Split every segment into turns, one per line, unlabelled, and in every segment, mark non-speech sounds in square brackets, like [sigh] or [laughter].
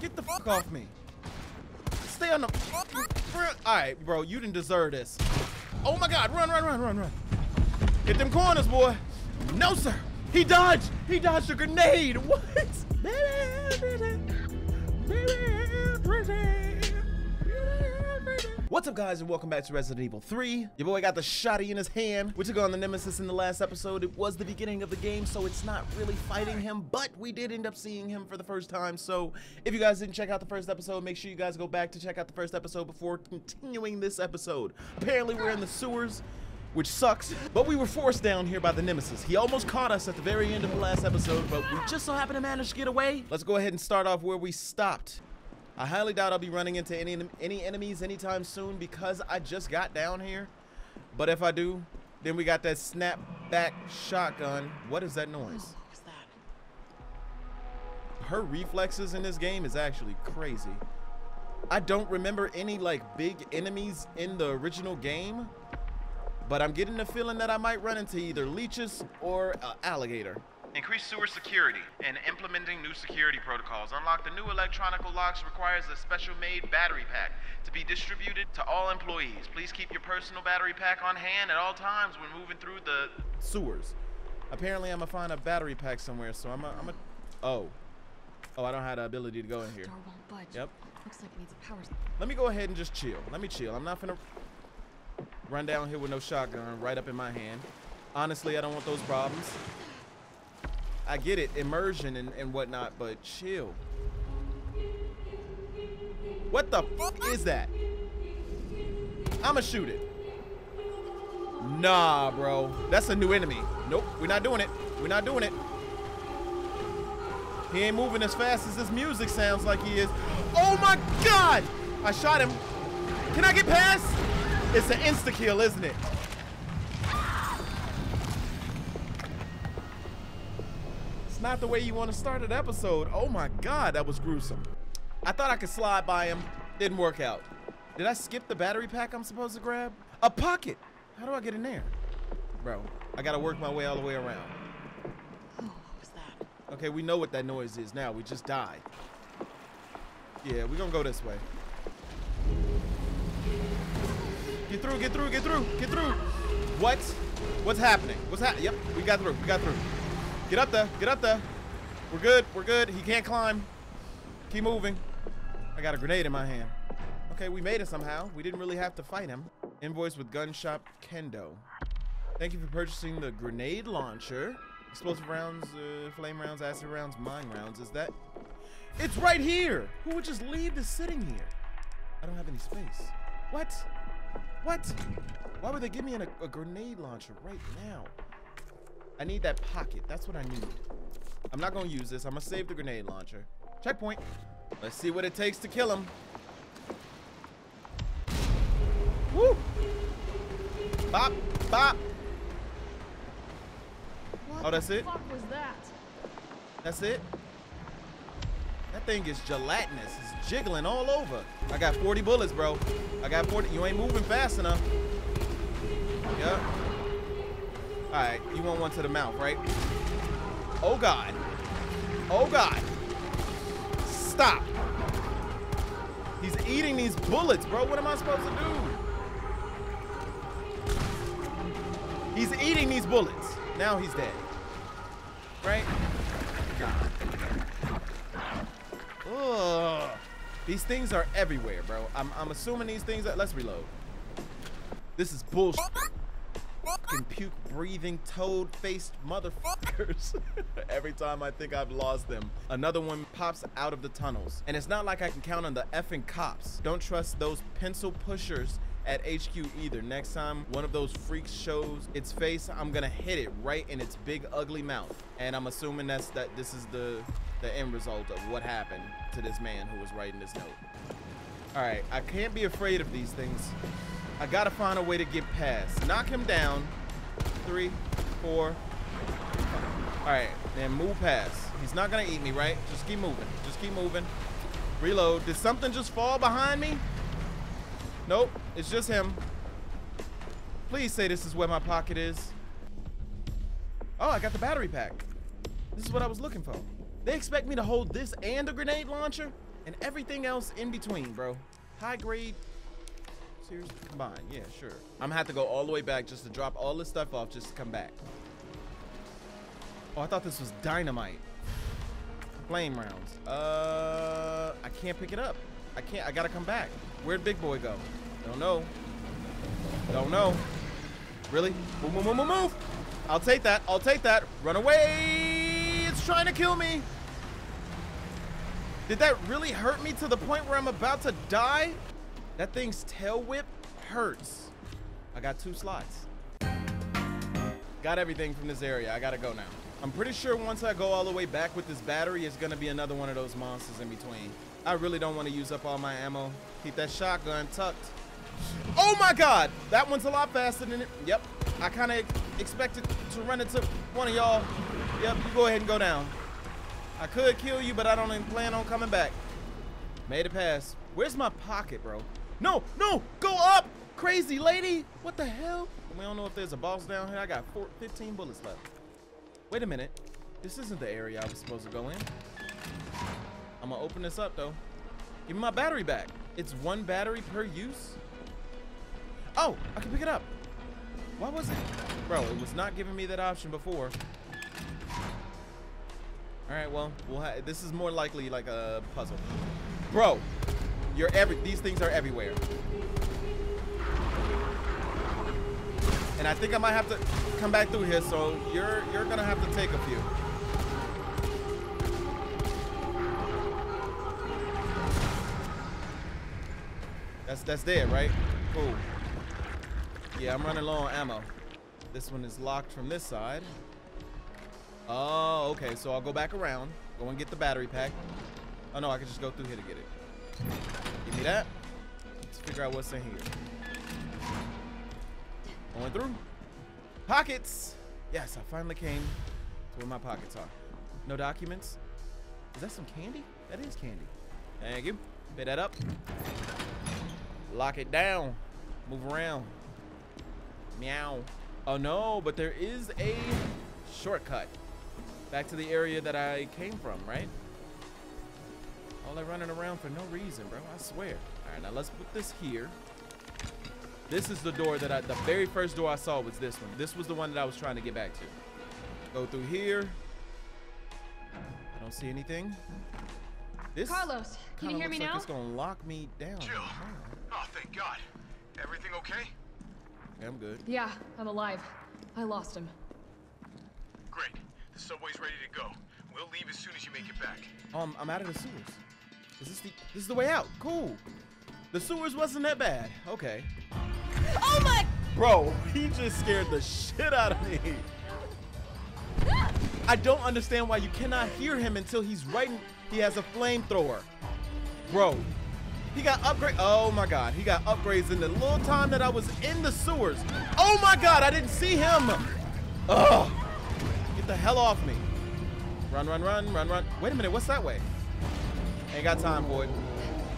Get the fuck off me. Stay on the fucking front. All right, bro, you didn't deserve this. Oh my God, run, run, run, run, run. Hit them corners, boy. No, sir. He dodged. He dodged a grenade. [laughs] What? What's up, guys, and welcome back to Resident Evil 3. Your boy got the shotty in his hand. We took on the Nemesis in the last episode. It was the beginning of the game, so it's not really fighting him, but we did end up seeing him for the first time. So if you guys didn't check out the first episode, make sure you guys go back to check out the first episode before continuing this episode. Apparently, we're in the sewers which sucks. But we were forced down here by the Nemesis. He almost caught us at the very end of the last episode, but we just so happened to manage to get away. Let's go ahead and start off where we stopped. I highly doubt I'll be running into any any enemies anytime soon because I just got down here. But if I do, then we got that snapback shotgun. What is that noise?
That?
Her reflexes in this game is actually crazy. I don't remember any like big enemies in the original game, but I'm getting the feeling that I might run into either leeches or uh, alligator. Increase sewer security and implementing new security protocols. Unlock the new electronic locks requires a special made battery pack to be distributed to all employees. Please keep your personal battery pack on hand at all times when moving through the sewers. Apparently I'm gonna find a battery pack somewhere, so I'm a, I'm a, oh. Oh, I don't have the ability to go in here.
Door won't budge.
Yep.
Looks like it needs a power.
Let me go ahead and just chill. Let me chill. I'm not gonna run down here with no shotgun right up in my hand. Honestly, I don't want those problems. I get it, immersion and, and whatnot, but chill. What the fuck is that? I'ma shoot it. Nah, bro. That's a new enemy. Nope, we're not doing it. We're not doing it. He ain't moving as fast as this music sounds like he is. Oh my god! I shot him. Can I get past? It's an insta kill, isn't it? Not the way you want to start an episode. Oh my god, that was gruesome. I thought I could slide by him. Didn't work out. Did I skip the battery pack I'm supposed to grab? A pocket. How do I get in there? Bro, I gotta work my way all the way around.
Oh, what was that?
Okay, we know what that noise is now. We just died. Yeah, we're gonna go this way. Get through, get through, get through, get through. What? What's happening? What's happening? Yep, we got through, we got through. Get up there, get up there. We're good, we're good. He can't climb. Keep moving. I got a grenade in my hand. Okay, we made it somehow. We didn't really have to fight him. Invoice with gun shop Kendo. Thank you for purchasing the grenade launcher. Explosive rounds, uh, flame rounds, acid rounds, mine rounds. Is that? It's right here. Who would just leave this sitting here? I don't have any space. What? What? Why would they give me an, a, a grenade launcher right now? I need that pocket. That's what I need. I'm not gonna use this. I'm gonna save the grenade launcher. Checkpoint. Let's see what it takes to kill him. Woo! Bop, bop.
What
Oh, that's
the
it?
fuck was that?
That's it. That thing is gelatinous. It's jiggling all over. I got 40 bullets, bro. I got 40. You ain't moving fast enough. Yep. All right, you want one to the mouth, right? Oh God. Oh God. Stop. He's eating these bullets, bro. What am I supposed to do? He's eating these bullets. Now he's dead. Right? Ugh. These things are everywhere, bro. I'm, I'm assuming these things are. Let's reload. This is bullshit. Fucking puke breathing toad faced motherfuckers. [laughs] Every time I think I've lost them, another one pops out of the tunnels. And it's not like I can count on the effing cops. Don't trust those pencil pushers at HQ either. Next time one of those freaks shows its face, I'm gonna hit it right in its big ugly mouth. And I'm assuming that's that this is the the end result of what happened to this man who was writing this note. All right, I can't be afraid of these things. I gotta find a way to get past. Knock him down. Three, four. All right, then move past. He's not gonna eat me, right? Just keep moving. Just keep moving. Reload. Did something just fall behind me? Nope, it's just him. Please say this is where my pocket is. Oh, I got the battery pack. This is what I was looking for. They expect me to hold this and a grenade launcher? and everything else in between, bro. High grade. Seriously, combined. Yeah, sure. I'm gonna have to go all the way back just to drop all this stuff off just to come back. Oh, I thought this was dynamite. Flame rounds. Uh, I can't pick it up. I can't. I gotta come back. Where'd Big Boy go? Don't know. Don't know. Really? Move, move, move, move, move. I'll take that. I'll take that. Run away. It's trying to kill me. Did that really hurt me to the point where I'm about to die? That thing's tail whip hurts. I got two slots. Got everything from this area. I gotta go now. I'm pretty sure once I go all the way back with this battery, it's gonna be another one of those monsters in between. I really don't want to use up all my ammo. Keep that shotgun tucked. Oh my god! That one's a lot faster than it. Yep. I kind of expected to run into one of y'all. Yep, you go ahead and go down. I could kill you, but I don't even plan on coming back. Made it pass. Where's my pocket, bro? No, no, go up! Crazy lady! What the hell? We don't know if there's a boss down here. I got four, 15 bullets left. Wait a minute. This isn't the area I was supposed to go in. I'm gonna open this up though. Give me my battery back. It's one battery per use. Oh, I can pick it up. Why was it? Bro, it was not giving me that option before. All right, well, we'll this is more likely like a puzzle. Bro, you're every these things are everywhere. And I think I might have to come back through here, so you're you're gonna have to take a few. That's that's dead, right? Cool. Yeah, I'm running low on ammo. This one is locked from this side. Oh, okay. So I'll go back around, go and get the battery pack. Oh no, I can just go through here to get it. Me that. Let's figure out what's in here. Going through. Pockets. Yes, I finally came to where my pockets are. No documents. Is that some candy? That is candy. Thank you. Pick that up. Lock it down. Move around. Meow. Oh no, but there is a shortcut. Back to the area that I came from, right? All that running around for no reason, bro. I swear. All right, now let's put this here. This is the door that I, the very first door I saw was this one. This was the one that I was trying to get back to. Go through here. I don't see anything. This
Carlos, can you hear me
like
now?
It's gonna lock me down.
Jill. Oh, thank God. Everything okay?
Yeah, I'm good.
Yeah, I'm alive. I lost him.
Great. The subway's ready to go. We'll leave as soon as you make it back.
Um, I'm out of the sewers. Is this the this is the way out? Cool. The sewers wasn't that bad. Okay.
Oh my!
Bro, he just scared the shit out of me. [laughs] I don't understand why you cannot hear him until he's right. In, he has a flamethrower. Bro, he got upgrade. Oh my God, he got upgrades in the little time that I was in the sewers. Oh my God, I didn't see him. Ugh. Get the hell off me. Run, run, run, run, run. Wait a minute, what's that way? Ain't got time, boy.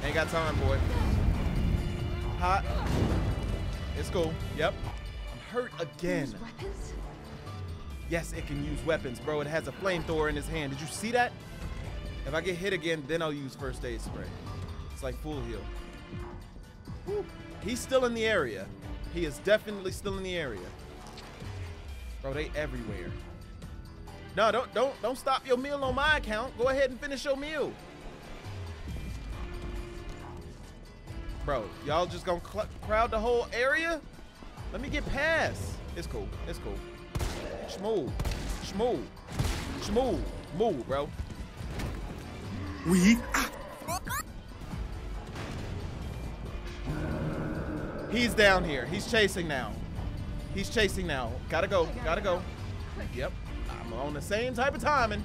Ain't got time, boy. Hot. It's cool. Yep. I'm hurt again. Yes, it can use weapons, bro. It has a flamethrower in his hand. Did you see that? If I get hit again, then I'll use first aid spray. It's like full heal. He's still in the area. He is definitely still in the area. Bro, they everywhere. No, don't don't don't stop your meal on my account. Go ahead and finish your meal. Bro, y'all just gonna crowd the whole area? Let me get past. It's cool. It's cool. Shmoo. Shmoo. Shmoo. Move, bro.
We
He's down here. He's chasing now. He's chasing now. Gotta go. Gotta go. Yep. I'm on the same type of timing.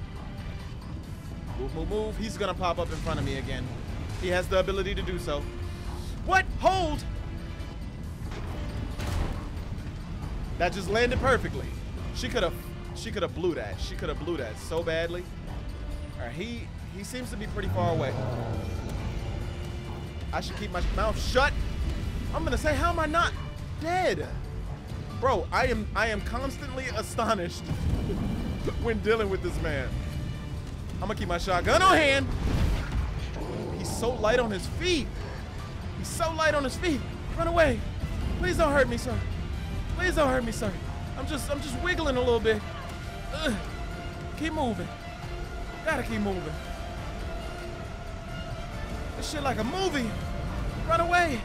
Move, move, move. He's gonna pop up in front of me again. He has the ability to do so. What? Hold! That just landed perfectly. She could have she could have blew that. She could have blew that so badly. All right, he he seems to be pretty far away. I should keep my mouth shut. I'm gonna say, how am I not dead? Bro, I am I am constantly astonished [laughs] when dealing with this man. I'm gonna keep my shotgun on hand. He's so light on his feet. He's so light on his feet. Run away. Please don't hurt me, sir. Please don't hurt me, sir. I'm just, I'm just wiggling a little bit. Ugh. Keep moving. Gotta keep moving. This shit like a movie. Run away.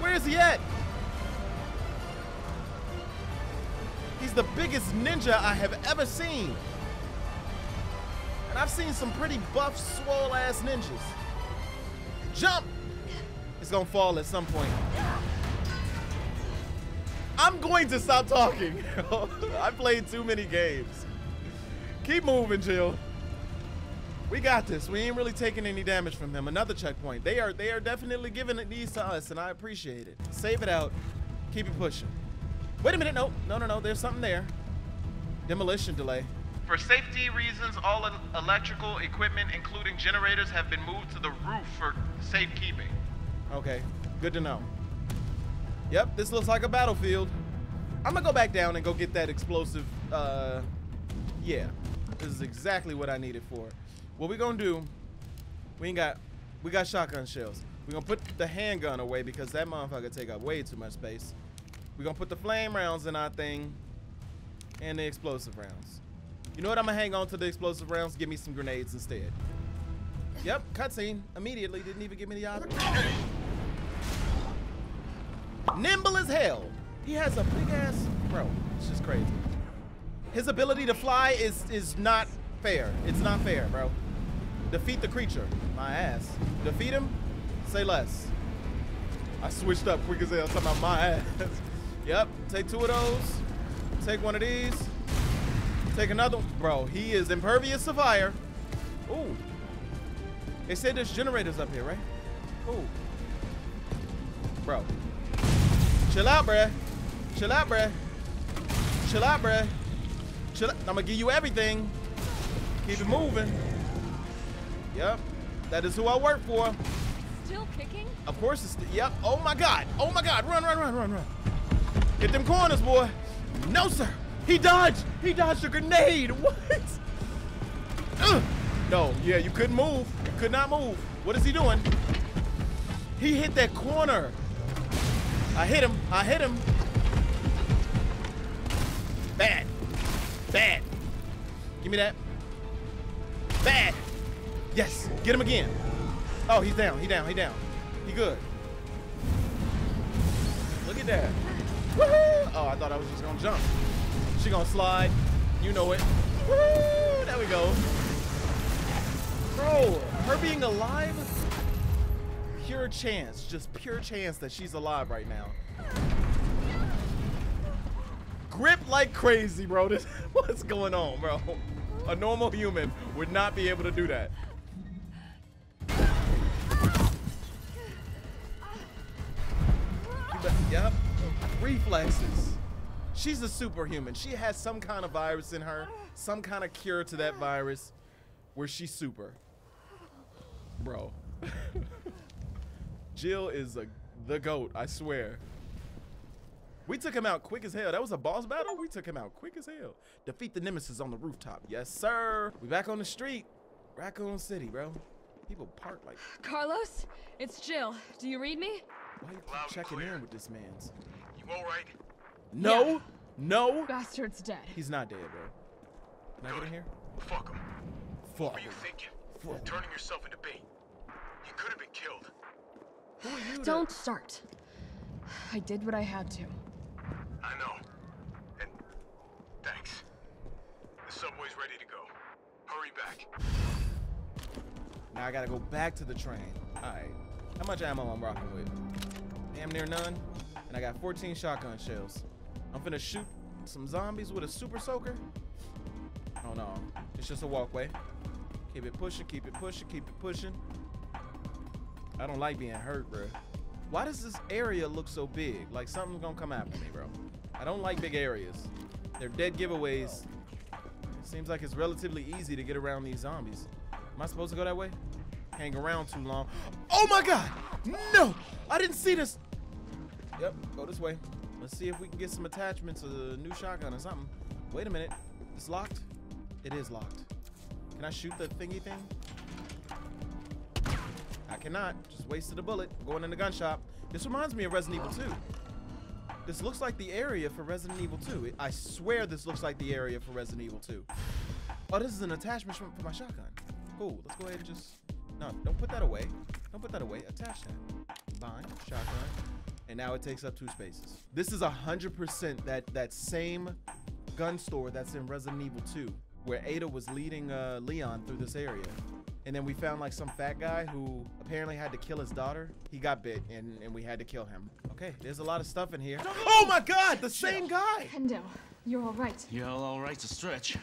Where is he at? He's the biggest ninja I have ever seen. And I've seen some pretty buff, swole ass ninjas. Jump! Gonna fall at some point. I'm going to stop talking. [laughs] I played too many games. Keep moving, Jill. We got this. We ain't really taking any damage from him. Another checkpoint. They are they are definitely giving it these to us, and I appreciate it. Save it out. Keep it pushing. Wait a minute. No, no, no, no. There's something there. Demolition delay. For safety reasons, all electrical equipment, including generators, have been moved to the roof for safekeeping. Okay, good to know. Yep, this looks like a battlefield. I'm gonna go back down and go get that explosive. Uh, yeah, this is exactly what I needed for. What we gonna do? We ain't got, we got shotgun shells. We gonna put the handgun away because that motherfucker take up way too much space. We gonna put the flame rounds in our thing, and the explosive rounds. You know what? I'm gonna hang on to the explosive rounds. Give me some grenades instead. Yep, cutscene. Immediately. Didn't even give me the option. Nimble as hell. He has a big ass, bro. It's just crazy. His ability to fly is is not fair. It's not fair, bro. Defeat the creature. My ass. Defeat him. Say less. I switched up quick as hell. I'm talking about my ass. [laughs] yep. Take two of those. Take one of these. Take another. One. Bro, he is impervious to fire. Ooh. They said there's generators up here, right? Ooh. Bro, Chill out, bruh. Chill out, bruh. Chill out, bruh. Chill out. I'm gonna give you everything. Keep it moving. Yep. That is who I work for.
Still kicking?
Of course it's, yep. Oh my God. Oh my God. Run, run, run, run, run. Hit them corners, boy. No, sir. He dodged. He dodged a grenade. [laughs] What? Ugh. No, yeah, you couldn't move. You could not move. What is he doing? He hit that corner. I hit him. I hit him. Bad. Bad. Give me that. Bad. Yes. Get him again. Oh, he's down. He down. He down. He good. Look at that. Oh, I thought I was just gonna jump. She gonna slide. You know it. There we go. Bro, her being alive pure chance, just pure chance that she's alive right now. Grip like crazy, bro. [laughs] This, what's going on, bro? A normal human would not be able to do that. Yep. Reflexes. She's a superhuman. She has some kind of virus in her, some kind of cure to that virus where she's super. Bro. [laughs] Jill is a, the GOAT, I swear. We took him out quick as hell. That was a boss battle? We took him out quick as hell. Defeat the nemesis on the rooftop. Yes, sir. We back on the street. Raccoon City, bro. People park like...
Carlos, it's Jill. Do you read me?
Why are you keep checking in with this man's?
You alright?
No.
Yeah.
No.
Bastard's dead.
He's not dead, bro. Can I get in here?
Fuck him.
Fuck
What were you thinking?
Fuck.
Turning yourself into bait. You could have been killed.
Who are you to-
Don't start. I did what I had to.
I know. And thanks. The subway's ready to go. Hurry back.
Now I gotta go back to the train. Alright. How much ammo I'm rocking with? Damn near none. And I got 14 shotgun shells. I'm finna shoot some zombies with a super soaker. Oh no. It's just a walkway. Keep it pushing, keep it pushing, keep it pushing. I don't like being hurt, bro. Why does this area look so big? Like something's gonna come after me, bro. I don't like big areas. They're dead giveaways. Seems like it's relatively easy to get around these zombies. Am I supposed to go that way? Hang around too long. Oh my god! No! I didn't see this! Yep, go this way. Let's see if we can get some attachments, a new shotgun or something. Wait a minute. It's locked? It is locked. Can I shoot the thingy thing? Cannot. Just wasted a bullet. Going in the gun shop. This reminds me of Resident Evil 2. This looks like the area for Resident Evil 2. It- I swear this looks like the area for Resident Evil 2. Oh, this is an attachment for for my shotgun. Cool. Let's go ahead and just... No, don't put that away. Don't put that away. Attach that. Bind, shotgun. And now it takes up two spaces. This is 100% that, that same gun store that's in Resident Evil 2, where Ada was leading uh, Leon through this area. And then we found like some fat guy who apparently had to kill his daughter. He got bit and, and we had to kill him. Okay, there's a lot of stuff in here. Oh my god, the same guy!
Kendo, you're all right.
Yeah, all right to stretch.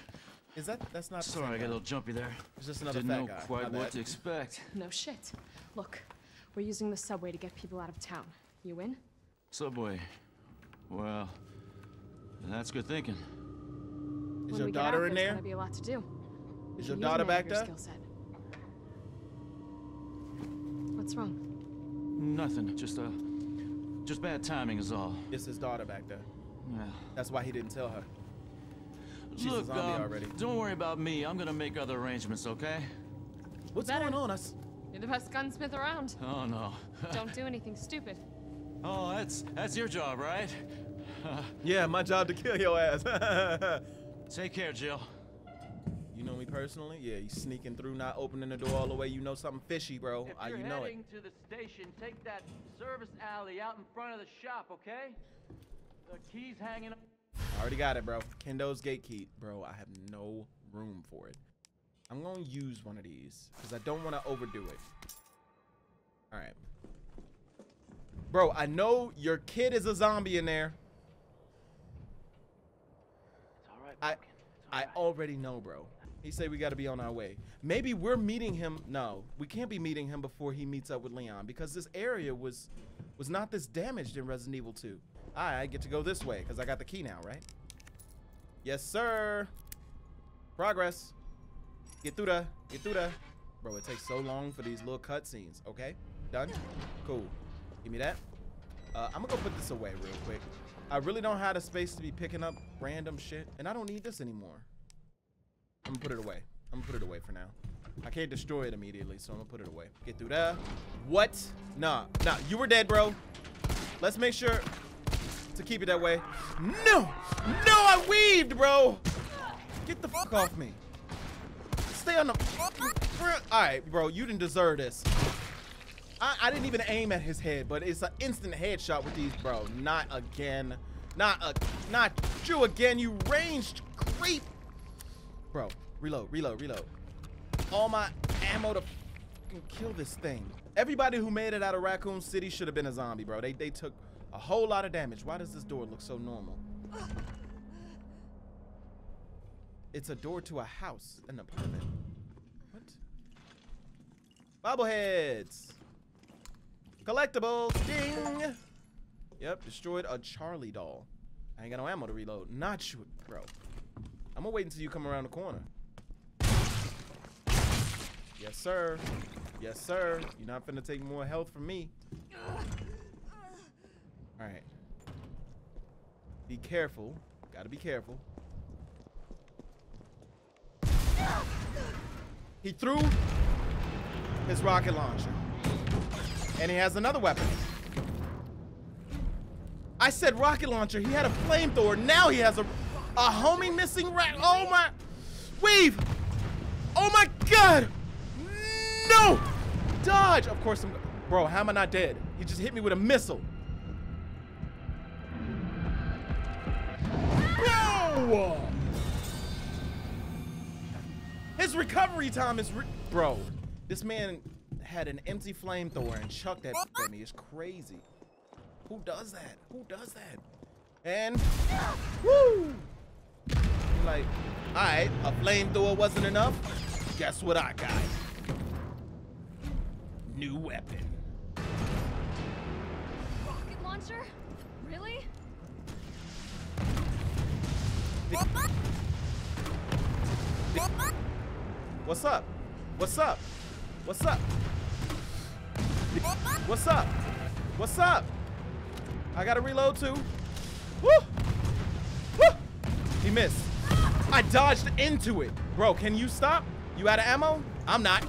Is that, that's not the
Sorry, I
same
got a little jumpy there.
It's just another
Didn't
fat
know
guy.
quite what to expect.
No shit. Look, we're using the subway to get people out of town. You in?
Subway. Well, that's good thinking.
Is
when
your daughter
out,
in
there's
there?
gonna be a lot to do.
Is your daughter back there?
skill set. What's wrong?
Nothing. Just uh, just bad timing is all.
It's his daughter back there.
Yeah.
That's why he didn't tell her. She's a
look,
zombie
um,
already.
don't worry about me. I'm gonna make other arrangements, okay?
What's
Better.
going on? Us?
You're the best gunsmith around.
Oh no. [laughs]
Don't do anything stupid.
oh, that's that's your job, right? [laughs]
yeah, my job to kill your ass. [laughs]
Take care, Jill.
You know me personally? Yeah, you sneaking through, not opening the door all the way. You know something fishy, bro.
If
Ah,
you're
you know it.
heading to the station, take that service alley out in front of the shop, okay? The key's hanging up.
I already got it, bro. Kendo's gate key. Bro, I have no room for it. I'm going to use one of these because I don't want to overdo it. All right. Bro, I know your kid is a zombie in there.
It's all right,
I
It's all
I
right.
already know, bro. He said we got to be on our way. Maybe we're meeting him. No, we can't be meeting him before he meets up with Leon because this area was was not this damaged in Resident Evil 2. I get to go this way because I got the key now, right? Yes, sir. Progress. Get through the, get through the. Bro, it takes so long for these little cutscenes. Okay, done. Cool. Give me that. Uh, I'm gonna go put this away real quick. I really don't have the space to be picking up random shit, and I don't need this anymore. I'm gonna put it away. I'm gonna put it away for now. I can't destroy it immediately, so I'm gonna put it away. Get through that. What? Nah, nah, you were dead, bro. Let's make sure to keep it that way. No! No, I weaved, bro! Get the fuck off me. Stay on the fucking. Alright, bro, you didn't deserve this. I, I didn't even aim at his head, but it's an instant headshot with these, bro. Not again. Not a, not you again, you ranged creep. Bro, reload, reload, reload. All my ammo to kill this thing. Everybody who made it out of Raccoon City should have been a zombie, bro. They, they took a whole lot of damage. Why does this door look so normal? It's a door to a house, an apartment. What? Bobbleheads. Collectibles. Ding. Yep, destroyed a Charlie doll. I ain't got no ammo to reload. Not you, bro. I'm gonna wait until you come around the corner. Yes, sir. Yes, sir. You're not finna take more health from me. All right. Be careful. Gotta be careful. He threw his rocket launcher. And he has another weapon. I said rocket launcher. He had a flamethrower. Now he has a a homing missing rat. Oh my. Weave. Oh my god. No. Dodge. Of course I'm. Bro, how am I not dead? He just hit me with a missile. Bro. His recovery time is, re bro. This man had an empty flamethrower and chucked that at me. It's crazy. Who does that? Who does that? And woo! Like, all right, a flamethrower wasn't enough. Guess what I got? New weapon.
Rocket launcher? Really?
What's up? What's up? What's up? What's up? What's up? I gotta reload too. Woo! Woo! He missed. I dodged into it. Bro, can you stop? You out of ammo? I'm not.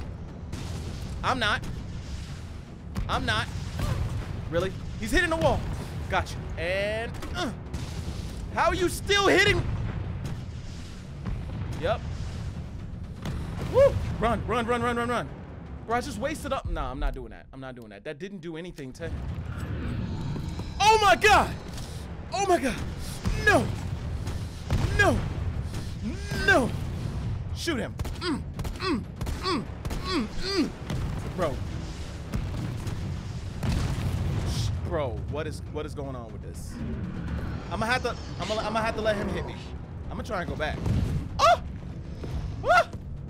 I'm not. I'm not. Really? He's hitting the wall. Gotcha. And uh. how are you still hitting? Yep. Woo! Run, run, run, run, run, run. Bro, I just wasted up. Nah, I'm not doing that. I'm not doing that. That didn't do anything to. Oh my god! Oh my god! No! No! Shoot him. Mm, mm, mm, mm, mm. Bro. Bro, what is what is going on with this? I'm gonna have to I'm gonna, I'm gonna have to let him hit me. I'm gonna try and go back. Oh! Ah!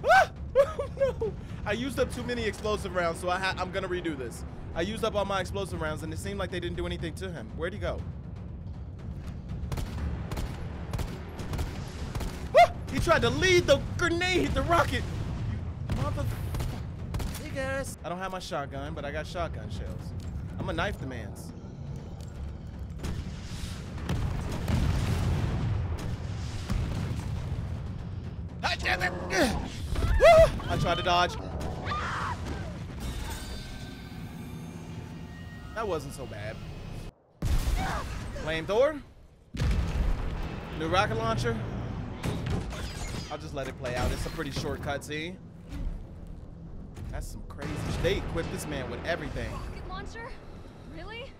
Ah! [laughs] no! I used up too many explosive rounds, so I ha I'm gonna redo this. I used up all my explosive rounds, and it seemed like they didn't do anything to him. Where'd he go? He tried to lead the grenade, hit the rocket. You mother big ass. I don't have my shotgun, but I got shotgun shells. I'm a knife demands. Ah, damn it. I tried to dodge. That wasn't so bad. Flamethrower. New rocket launcher. I'll just let it play out. It's a pretty short cutscene. That's some crazy. They equipped this man with everything.
Rocket launcher? Really?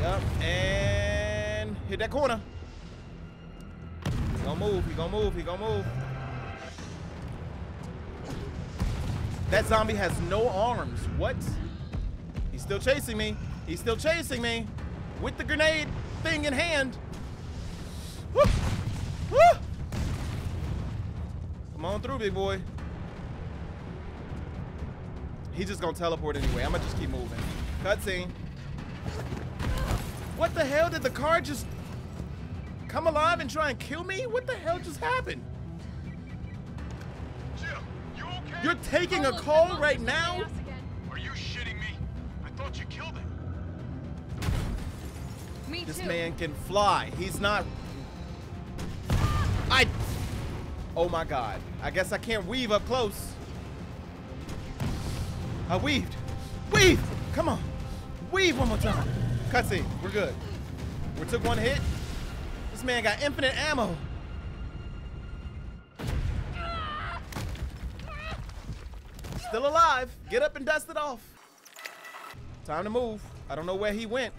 Yep. And hit that corner. He gonna move. He gonna move. He gonna move. That zombie has no arms. What? He's still chasing me. He's still chasing me with the grenade thing in hand. Woo! Woo! Come on through, big boy. He's just gonna teleport anyway. I'm gonna just keep moving. Cutscene. What the hell? Did the car just come alive and try and kill me? What the hell just happened?
Jill, you okay?
You're taking a
Carlos,
call right
monster's
now? This
too.
man can fly. He's not. I. Oh my god. I guess I can't weave up close. I weaved. Weave! Come on. Weave one more time. Cutscene. We're good. We took one hit. This man got infinite ammo. Still alive. Get up and dust it off. Time to move. I don't know where he went.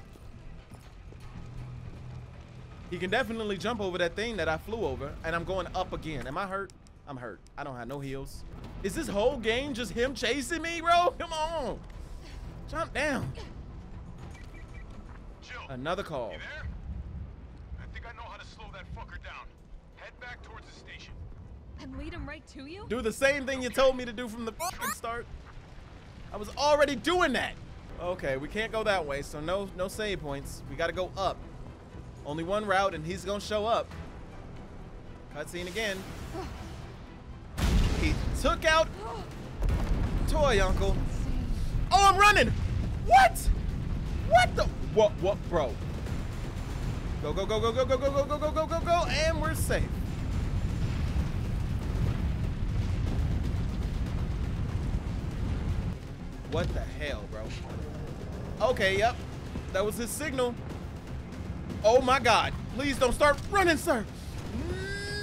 He can definitely jump over that thing that I flew over, and I'm going up again. Am I hurt? I'm hurt. I don't have no heals. Is this whole game just him chasing me, bro? Come on. Jump down.
Jill,
Another call.
you there? I think I know how to slow that fucker down. Head back towards the station.
And lead him right to you?
Do the same thing you told me to do from the fucking start. I was already doing that. Okay, we can't go that way, so no no save points. We gotta go up. Only one route, and he's gonna show up. Cutscene again. He took out Toy Uncle. Oh, I'm running! What? What the? What? What, bro? Go, go, go, go, go, go, go, go, go, go, go, go, go, and we're safe. What the hell, bro? Okay, yep. That was his signal. Oh my god. Please don't start running, sir.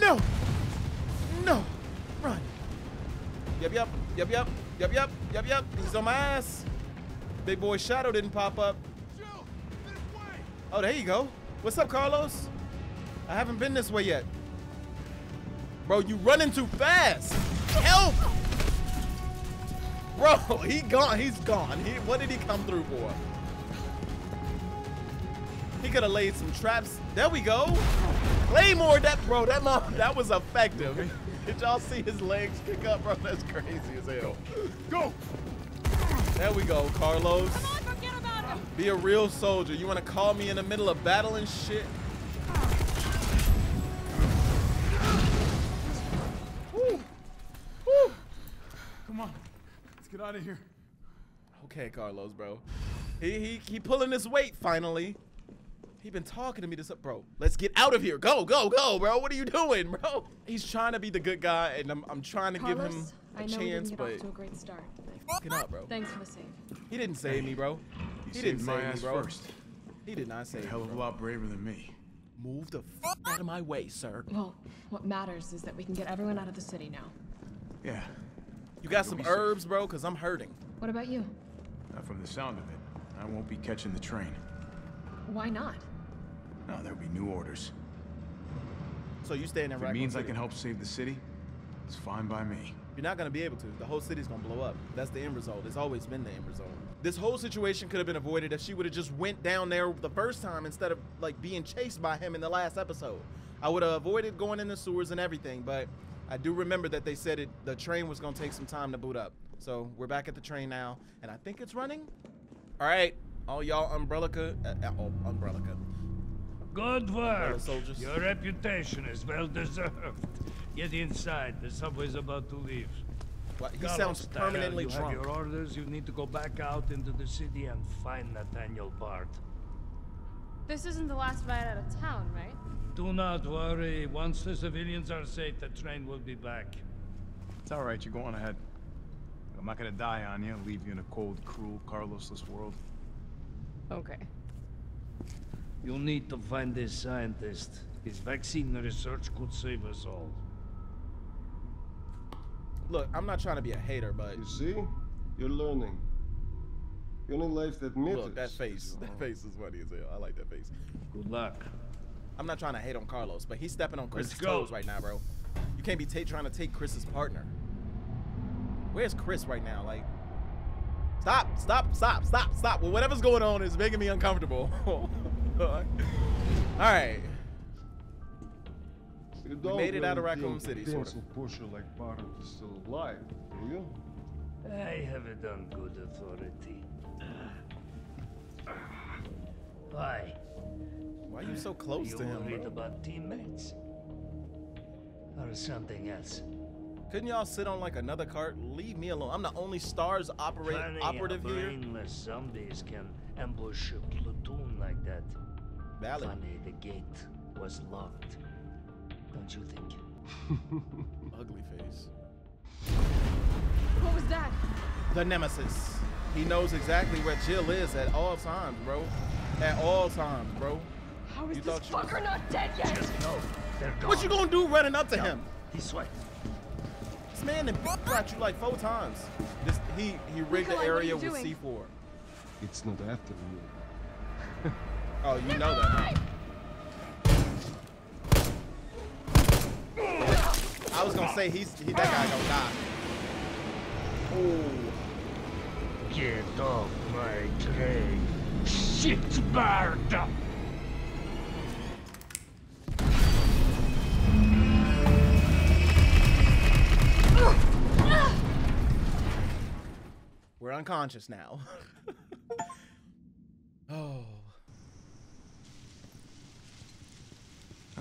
No. No. Run. Yep, yep. Yep, yep. Yep, yep. Yep, yep. He's on my ass. Big boy Shadow didn't pop up. Oh, there you go. What's up, Carlos? I haven't been this way yet. Bro, you running too fast. Help! Bro, [laughs] he gone. He's gone. He, what did he come through for? He could have laid some traps. There we go. Claymore, that bro, that mom, [laughs] that was effective. [laughs] Did y'all see his legs kick up, bro? [laughs] That's crazy as hell. Go. There we go, Carlos.
Come on, forget about him!
Be a real soldier. You want to call me in the middle of battle and shit? Woo. Woo.
Come on, let's get out of here.
Okay, Carlos, bro. He he he pulling his weight finally. He been talking to me this up, bro. Let's get out of here. Go, go, go, bro. What are you doing, bro? He's trying to be the good guy, and I'm I'm trying to give him
Carlos, I know we
chance,
didn't get
but
off to a great start.
fucking up, bro.
Thanks for the save.
He didn't save me, bro.
You
He
saved
didn't
my
save me,
ass
bro.
first.
He did not
You're
save
a hell of a lot braver than me.
Move the f out of my way, sir.
Well, what matters is that we can get everyone out of the city now.
Yeah,
You got some
be safe.
herbs, bro? Cause I'm hurting.
What about you?
not from the sound of it. I won't be catching the train.
Why not?
No, there'll be new orders.
So you staying in
If it
Raccoon
means I can help save the city, it's fine by me.
You're not gonna be able to. The whole city's gonna blow up. That's the end result. It's always been the end result. This whole situation could have been avoided if she would have just went down there the first time instead of like being chased by him in the last episode. I would have avoided going in the sewers and everything, but I do remember that they said it the train was gonna take some time to boot up. So we're back at the train now, and I think it's running. All right, all y'all umbrella, uh, uh, oh, umbrella.
Good work.
soldiers.
Your reputation is well deserved. Get inside. The subway's about to leave.
What, he
Carlos,
sounds
Tyrell,
permanently
you
drunk.
have your orders. You need to go back out into the city and find Nathaniel Bard.
This isn't the last ride out of town, right?
Do not worry. Once the civilians are safe, the train will be back.
It's all right. You go on ahead. I'm not gonna die on you. Leave you in a cold, cruel, Carlosless world.
Okay.
You need to find this scientist. His vaccine research could save us all.
Look, I'm not trying to be a hater, but
You see? You're learning. The only life that matters.
look, that
is
face. [laughs] That face is funny as hell. I like that face.
Good luck.
I'm not trying to hate on Carlos, but he's stepping on Chris's toes right now, bro. You can't be trying to take Chris's partner. Where's Chris right now? Like, stop, stop, stop, stop, stop. Well, whatever's going on is making me uncomfortable. [laughs] [laughs] All right.
You don't
made it out of
really
Raccoon
think
City, sort of.
Pencil pusher like Barton is still alive, do you?
I have it on good authority. Why?
Why are you so close
you
to him,
worried
bro?
about teammates? Or something else?
Couldn't y'all sit on like another cart? Leave me alone. I'm the only stars operate
Funny
operative
how
here.
brainless zombies can ambush a platoon like that.
Valid.
Funny the gate was locked. Don't you think? [laughs]
Ugly face.
What was that?
The nemesis. He knows exactly where Jill is at all times, bro. At all times, bro.
How is
You
this
thought she was-
fucker not dead yet?
No, they're gone.
What you gonna do running up to him?
This way.
This man done shot you like four times. This he he rigged the
Nicholai, what
area with
doing?
C4.
It's not after you.
Oh, you know that. huh? I was gonna say he's he, that guy gonna die. Oh,
Get off my train. Shit bird!
we're unconscious now. [laughs] oh,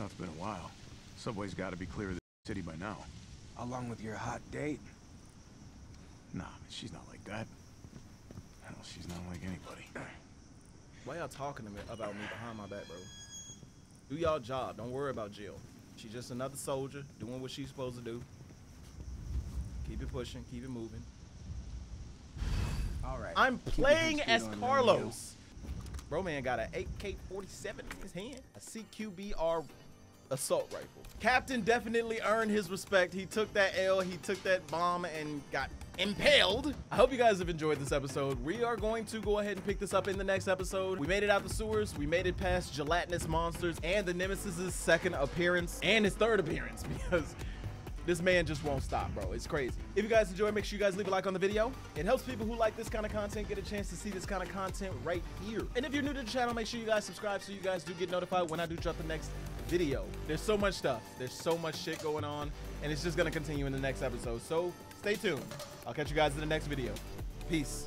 Oh, it's been a while. Subway's got to be clear of the city by now.
Along with your hot date.
Nah, she's not like that. Hell, she's not like anybody. [clears throat]
why y'all talking to me about me behind my back, bro? Do y'all job. Don't worry about Jill. She's just another soldier doing what she's supposed to do. Keep it pushing. Keep it moving.
All right.
I'm playing as Carlos. Bro man got an AK-47 in his hand. A CQBR assault rifle. Captain definitely earned his respect. He took that L, he took that bomb and got impaled. I hope you guys have enjoyed this episode. We are going to go ahead and pick this up in the next episode. We made it out the sewers. We made it past gelatinous monsters and the Nemesis's second appearance and his third appearance [laughs] because this man just won't stop, bro. It's crazy. If you guys enjoy, make sure you guys leave a like on the video. It helps people who like this kind of content get a chance to see this kind of content right here. And if you're new to the channel, make sure you guys subscribe so you guys do get notified when I do drop the next video. There's so much stuff. There's so much shit going on, and it's just gonna continue in the next episode. So stay tuned. I'll catch you guys in the next video. Peace.